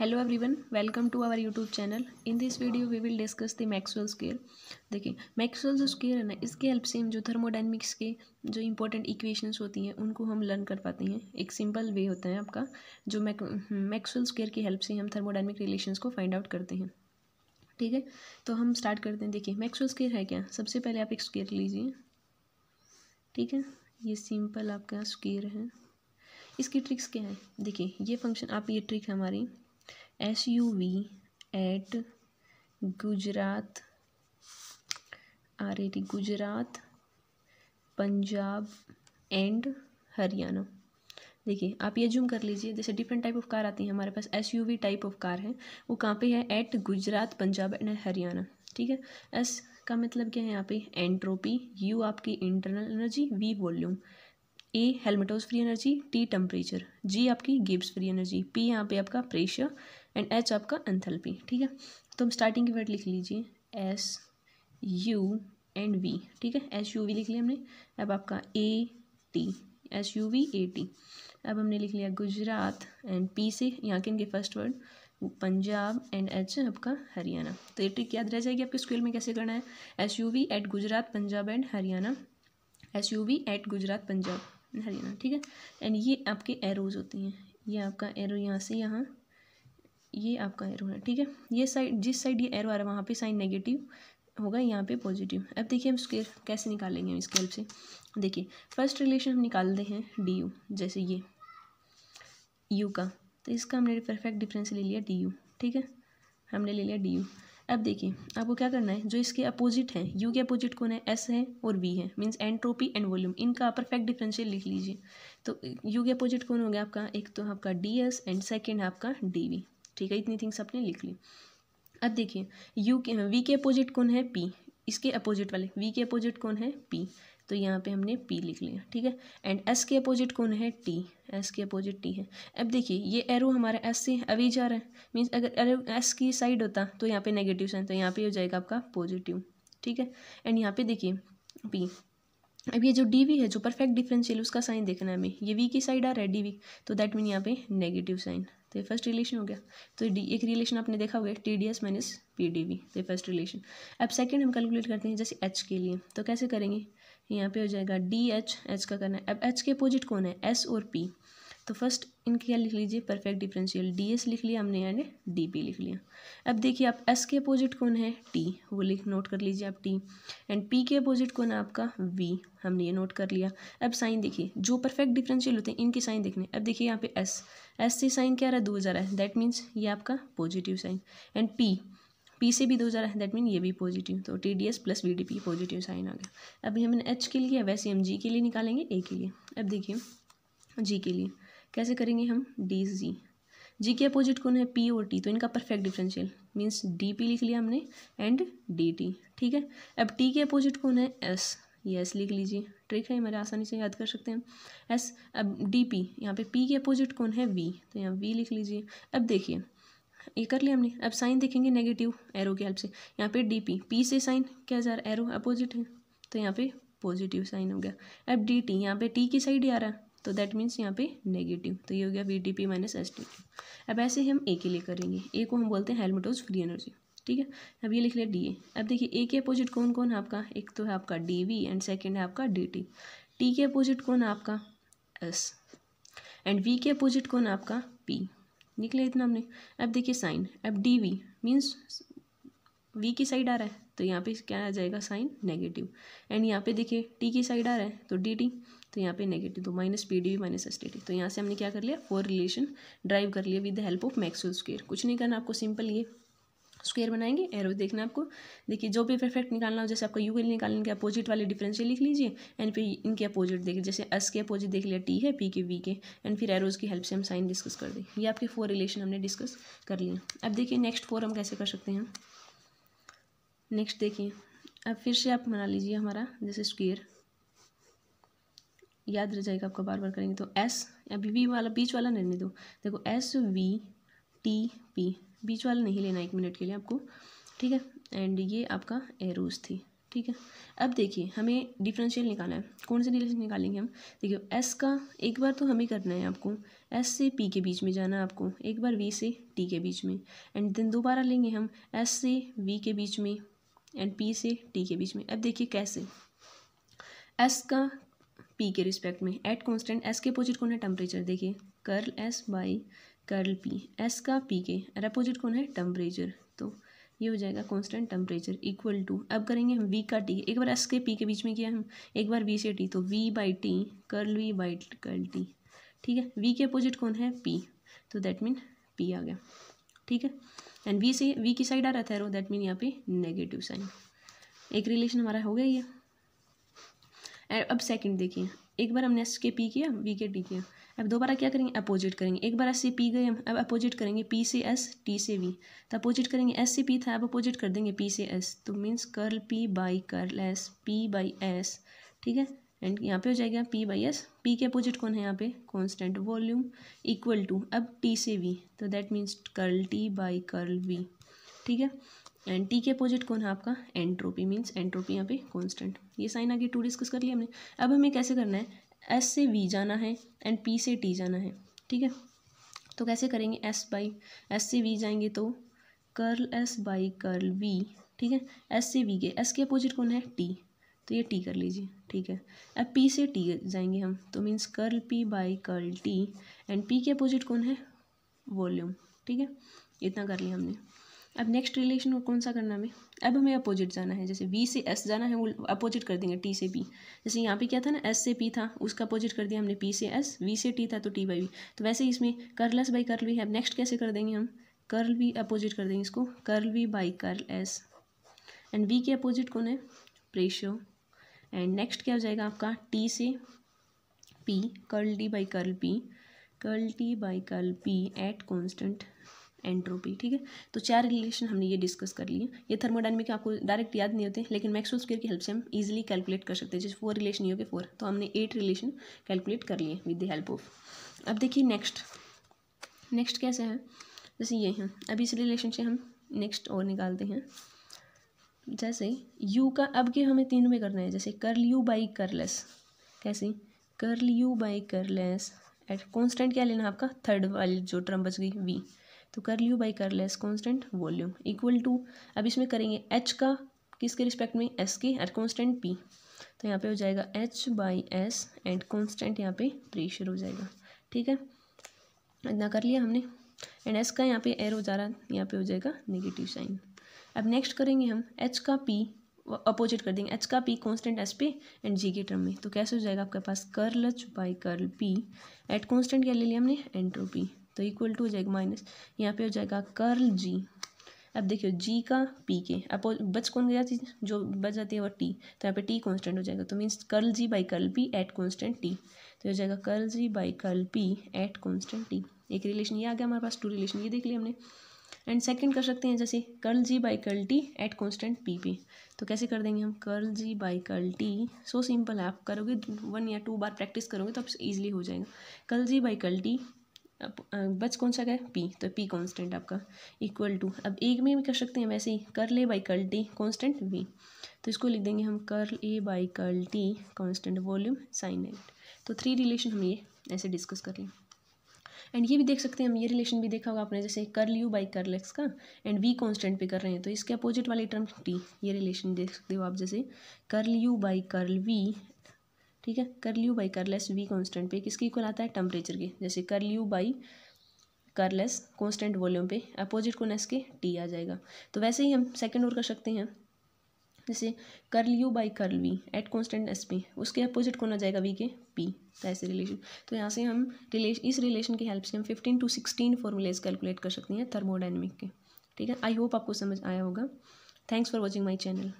hello everyone, welcome to our youtube channel. In this video, we will discuss the maxwell scale. देखिए Maxwell जो square है ना, इसके help से हम जो थर्मोडाइनमिक्स के जो इंपॉर्टेंट इक्वेशंस होती हैं, उनको हम लर्न कर पाते हैं। एक सिंपल वे होता है आपका, जो मैक मैक्सवेल स्केयर की हेल्प से हम थर्मोडाइनमिक रिलेशंस को फाइंड आउट करते हैं। ठीक है? तो हम स्टार्ट करते हैं। देखिए मैक्सवेल स्केयर है क्या? सबसे पहले आप एक स्केयर लीजिए। ठीक है? ये सिंपल आपका स्केयर है। इसकी ट्रिक्स क्या है? देखिए, ये फ़ंक्शन आप, ये ट्रिक हमारी S U V at Gujarat R A T Gujarat Punjab and Haryana देखिए, आप ये जूम कर लीजिए, जैसे डिफरेंट टाइप ऑफ़ कार आती है, हमारे पास S U V type of car है, वो कहाँ पे है? एट गुजरात पंजाब एंड हरियाणा ठीक है? एस का मतलब क्या है यहाँ पे? एंट्रोपी यू आपकी internal energy V volume A Helmholtz free energy T temperature G आपकी गिब्स फ्री एनर्जी पी यहाँ पे आपका प्रेशर एंड एच आपका एंथैल्पी, ठीक है? तो हम स्टार्टिंग की वर्ड लिख लीजिए एस यू एंड वी ठीक है? एस यू वी लिख लिया हमने, अब आपका A T S U V A T अब हमने लिख लिया गुजरात एंड पी से, यहाँ के इनके first word Punjab and H आपका हरियाणा। तो ये ट्रिक याद रह जाएगी आपके स्कूल में कैसे करना है? S U V at Gujarat, Punjab and Haryana. S U V at Gujarat, Punjab Haryana, ठीक है? एंड ये आपके एरोज होती हैं। ये आपका एरो यहाँ से यहाँ ये आपका एरो है, ठीक है? ये साइड जिस साइड ये एरो आ रहा है, वहाँ पे साइन नेगेटिव होगा, यहाँ पे पॉजिटिव अब देखिए हम स्केल कैसे निकालेंगे हम इसके से। देखिए फ़र्स्ट रिलेशन हम निकालते हैं डी यू जैसे ये यू का। तो इसका हमने परफेक्ट डिफरेंस ले लिया डी यू ठीक है? हमने ले लिया डी यू अब देखिए, आपको क्या करना है? जो इसके अपोजिट है यू के अपोजिट कौन है? एस है और वी है मीन्स एंट्रोपी एंड वॉल्यूम इनका परफेक्ट डिफरेंशियल लिख लीजिए। तो यू के अपोजिट कौन हो गया आपका? एक तो आपका डी एस एंड सेकेंड आपका डी वी ठीक है, इतनी थिंग्स आपने लिख ली। अब देखिए यू के वी के अपोजिट कौन है? पी इसके अपोजिट वाले वी के अपोजिट कौन है? पी तो यहाँ पे हमने पी लिख लिया, ठीक है? एंड एस के अपोजिट कौन है? टी एस के अपोजिट टी है। अब देखिए, ये एरो हमारा एस से अभी जा रहा है। मीन्स अगर एरो एस की साइड होता तो यहाँ पे नेगेटिव साइन तो यहाँ पे हो जाएगा आपका पॉजिटिव ठीक है? एंड यहाँ पे देखिए पी अब ये जो डी वी है, जो परफेक्ट डिफरेंशियल उसका साइन देखना है हमें। ये वी की साइड आ रहा है डी वी तो दैट मीन यहाँ पे नेगेटिव साइन तो ये फ़र्स्ट रिलेशन हो गया। तो डी एक रिलेशन आपने देखा होगा T D S minus P D V तो फ़र्स्ट रिलेशन अब सेकेंड हम कैलकुलेट करते हैं, जैसे एच के लिए। तो कैसे करेंगे? यहाँ पे हो जाएगा डी एच एच का करना है। अब एच के अपोजिट कौन है? एस और पी तो फ़र्स्ट इनकी क्या लिख लीजिए परफेक्ट डिफरेंशियल डी एस लिख लिया हमने, यानी डी पी लिख लिया। अब देखिए आप एस के अपोजिट कौन है? टी वो लिख नोट कर लीजिए आप टी एंड पी के अपोजिट कौन है आपका? वी हमने ये नोट कर लिया। अब साइन देखिए, जो परफेक्ट डिफरेंशियल होते हैं, इनके साइन देखने। अब देखिए यहाँ पे एस एस से साइन क्या रहा? है दो हज़ार है। दैट मीन्स ये आपका positive sign. And P P से भी दो हज़ार है। दैट मीन ये भी पॉजिटिव तो T D S plus V D P positive sign आ गया। अभी हमने एच के लिए, वैसे हम जी के लिए निकालेंगे ए के लिए। अब देखिए जी के लिए। कैसे करेंगे हम? डी जी जी के अपोजिट कौन है? पी और टी तो इनका perfect differential means D P लिख लिया हमने एंड डी टी ठीक है? अब टी के अपोजिट कौन है? एस ये एस लिख लीजिए। ट्रिक है हमारे आसानी से याद कर सकते हैं एस अब डी पी यहाँ पे पी के अपोजिट कौन है? वी तो यहाँ वी लिख लीजिए। अब देखिए, ये कर लिया हमने। अब साइन देखेंगे नेगेटिव एरो की हेल्प से। यहाँ पे डी पी पी से साइन क्या जा रहा है एरो अपोजिट है तो यहाँ पे पॉजिटिव साइन हो गया। अब डी टी यहाँ पे टी की साइड ही आ रहा है। तो दैट मीन्स यहाँ पे नेगेटिव तो ये हो गया V D P minus S T अब ऐसे हम ए के लिए करेंगे। ए को हम बोलते हैं हेलमेटोज फ्री एनर्जी ठीक है? अब ये लिख लिया डी ए अब देखिए ए के अपोजिट कौन कौन है आपका? एक तो है आपका डी वी एंड सेकेंड है आपका डी टी टी के अपोजिट कौन है आपका? एस एंड वी के अपोजिट कौन है आपका? पी निकले इतना हमने। अब देखिए साइन अब डी वी मीन्स वी की साइड आ रहा है। तो यहाँ पे क्या आ जाएगा साइन नेगेटिव। एंड यहाँ पे देखिए टी की साइड आ रहा है तो डी टी तो यहाँ पे नेगेटिव तो minus P D minus S T T तो यहाँ से हमने क्या कर लिया फोर रिलेशन ड्राइव कर लिया with the help of Maxwell square कुछ नहीं करना, आपको सिंपल ये स्क्वेयर बनाएँगे एरो देखना आपको। देखिए, जो भी परफेक्ट निकालना हो, जैसे आपको यू लिए निकालने के अपोजिट वाले डिफरेंशियल लिख लीजिए एंड फिर इनके अपोजिट देखिए, जैसे एस के अपोजिट देख लिया टी है पी के वी के एंड फिर एरोज की हेल्प से हम साइन डिस्कस कर दें। ये आपके फोर रिलेशन हमने डिस्कस कर लिए। अब देखिए नेक्स्ट फोर हम कैसे कर सकते हैं? नेक्स्ट देखिए। अब फिर से आप बना लीजिए हमारा, जैसे स्क्वेयर याद रह जाएगा आपको बार बार करेंगे तो एस अभी वी वाला, बीच वाला नहीं दो। देखो एस वी टी पी बीच वाला नहीं लेना एक मिनट के लिए आपको, ठीक है? एंड ये आपका एरोज थी, ठीक है? अब देखिए, हमें डिफरेंशियल निकालना है। कौन से रिलेशन निकालेंगे हम? देखिए एस का एक बार तो हमें करना है आपको। एस से पी के बीच में जाना है आपको। एक बार वी से टी के बीच में। एंड देन दोबारा लेंगे हम एस से वी के बीच में। एंड पी से टी के बीच में। अब देखिए कैसे। एस का पी के रिस्पेक्ट में। एट कॉन्स्टेंट एस के अपोजिट कौन है? टेम्परेचर देखिए curl S by curl P S का पी के और अपोजिट कौन है? टेम्परेचर तो ये हो जाएगा कांस्टेंट टेम्परेचर इक्वल टू अब करेंगे हम वी का टी एक बार एस के पी के बीच में किया हम। एक बार वी से टी तो V by T curl V by curl T ठीक है? वी के अपोजिट कौन है? पी तो दैट मीन पी आ गया। ठीक है? एंड वी से वी की साइड आ रहा था दैट मीन यहाँ पे नेगेटिव साइन एक रिलेशन हमारा हो गया ये। एंड अब सेकंड देखिए। एक बार हमने एस के पी किया वी के टी किया। अब दोबारा क्या करेंगे? अपोजिट करेंगे। एक बार एस से पी गए हम, अब अपोजिट करेंगे पी से एस टी से वी तो अपोजिट करेंगे एस से पी था, अब अपोजिट कर देंगे पी से एस तो means curl P by curl S P by S ठीक है? एंड यहाँ पे हो जाएगा पी बाई एस पी के अपोजिट कौन है यहाँ पे? कॉन्स्टेंट वॉल्यूम इक्वल टू अब टी से वी तो that means curl T by curl V ठीक है? एंड टी के अपोजिट कौन है आपका? एंट्रोपी मीन्स एंट्रोपी यहाँ पे कॉन्स्टेंट ये साइन आगे टू डिस्कस कर लिया हमने. अब हमें कैसे करना है? एस से वी जाना है एंड पी से टी जाना है. ठीक है? तो कैसे करेंगे? एस बाई एस से वी जाएँगे तो curl S by curl V ठीक है? एस से वी के एस के अपोजिट कौन है? टी तो ये टी कर लीजिए, ठीक है? अब पी से टी जाएँगे हम तो means curl P by curl T and P के अपोजिट कौन है? वॉल्यूम ठीक है? इतना कर लिया हमने। अब नेक्स्ट रिलेशन को कौन सा करना हमें? अब हमें अपोजिट जाना है, जैसे वी से एस जाना है, वो अपोजिट कर देंगे टी से पी जैसे यहाँ पे क्या था ना एस से पी था, उसका अपोजिट कर दिया हमने पी से एस वी से टी था तो टी बाई वी तो वैसे ही इसमें curl S by curl V अब नेक्स्ट कैसे कर देंगे हम? कर्ल वी अपोजिट कर देंगे इसको। Curl V by curl S and V के अपोजिट कौन है? प्रेशो एंड नेक्स्ट क्या हो जाएगा आपका? टी से P curl D by curl P curl T by curl P at constant entropy ठीक है? तो चार रिलेशन हमने ये डिस्कस कर लिए। ये थर्मोडाइनमिक आपको डायरेक्ट याद नहीं होते, लेकिन मैक्सवेल स्क्वायर की हेल्प से हम इजीली कैलकुलेट कर सकते हैं। जैसे फोर रिलेशन ही हो गए फोर तो हमने एट रिलेशन कैलकुलेट कर लिए विद द हेल्प ऑफ़ अब देखिए नेक्स्ट नेक्स्ट कैसे है? जैसे ये हैं। अभी इस रिलेशन से हम नेक्स्ट और निकालते हैं। जैसे यू का, अब के हमें तीनों में करना है, जैसे कर्ल यू बाई करलेस कैसे? Curl U by curl S at constant क्या लेना आपका? थर्ड वाली जो टर्म बच गई वी तो curl U by curl S constant volume equal to अब इसमें करेंगे एच का, किसके रिस्पेक्ट में? एस के एट कॉन्स्टेंट पी तो यहाँ पे हो जाएगा H by S and constant यहाँ पे प्रेशर हो जाएगा। ठीक है? इतना कर लिया हमने। एंड एस का यहाँ पे एरो जा रहा है यहाँ पे हो जाएगा नेगेटिव साइन अब नेक्स्ट करेंगे हम एच का पी अपोजिट कर देंगे। एच का पी कॉन्स्टेंट एस पे एंड जी के टर्म में। तो कैसे हो जाएगा आपके पास? Curl H by curl P at constant क्या ले लिया हमने? एंट्रोपी तो इक्वल टू हो जाएगा माइनस यहाँ पे हो जाएगा कर्ल जी अब देखियो जी का पी के। अपो बच कौन गया थी जो बच जाती है वो टी तो यहाँ पे टी कांस्टेंट हो जाएगा। तो means curl G by curl P at constant T तो हो जाएगा curl G by curl P at constant T एक रिलेशन ये आ गया हमारे पास टू रिलेशन ये देख लिया हमने। एंड सेकंड कर सकते हैं जैसे curl G by curl T at constant P P तो कैसे कर देंगे हम? Curl G by curl T so simple आप करोगे वन या टू बार प्रैक्टिस करोगे तो आप इजीली हो जाएगा। Curl G by curl T बच कौन सा गया? पी तो पी कांस्टेंट आपका इक्वल टू अब एक में भी कर सकते हैं वैसे ही curl A by curl T constant V तो इसको लिख देंगे हम curl A by curl T constant volume sign at तो थ्री रिलेशन हम ये ऐसे डिस्कस कर लें एंड ये भी देख सकते हैं, हम ये रिलेशन भी देखा होगा आपने, जैसे कर यू बाई कर लेक्स का एंड वी कॉन्स्टेंट पे कर रहे हैं। तो इसके अपोजिट वाली टर्म टी, ये रिलेशन देख सकते हो आप, जैसे curl U by curl V ठीक है? Curl U by curl S V constant पे, किसके इक्वल आता है? टेम्परेचर के। जैसे curl U by curl S constant volume पे अपोजिट को नेस के टी आ जाएगा। तो वैसे ही हम सेकेंड और कर सकते हैं। जैसे curl U by curl V at constant S P उसके अपोजिट कौन आ जाएगा? वी के पी तो ऐसे रिलेशन तो यहाँ से हम रिलेशन इस रिलेशन की हेल्प से हम fifteen to sixteen formulas calculate कर सकते हैं थर्मोडाइनमिक के. ठीक है? आई होप आपको समझ आया होगा. Thanks for watching my channel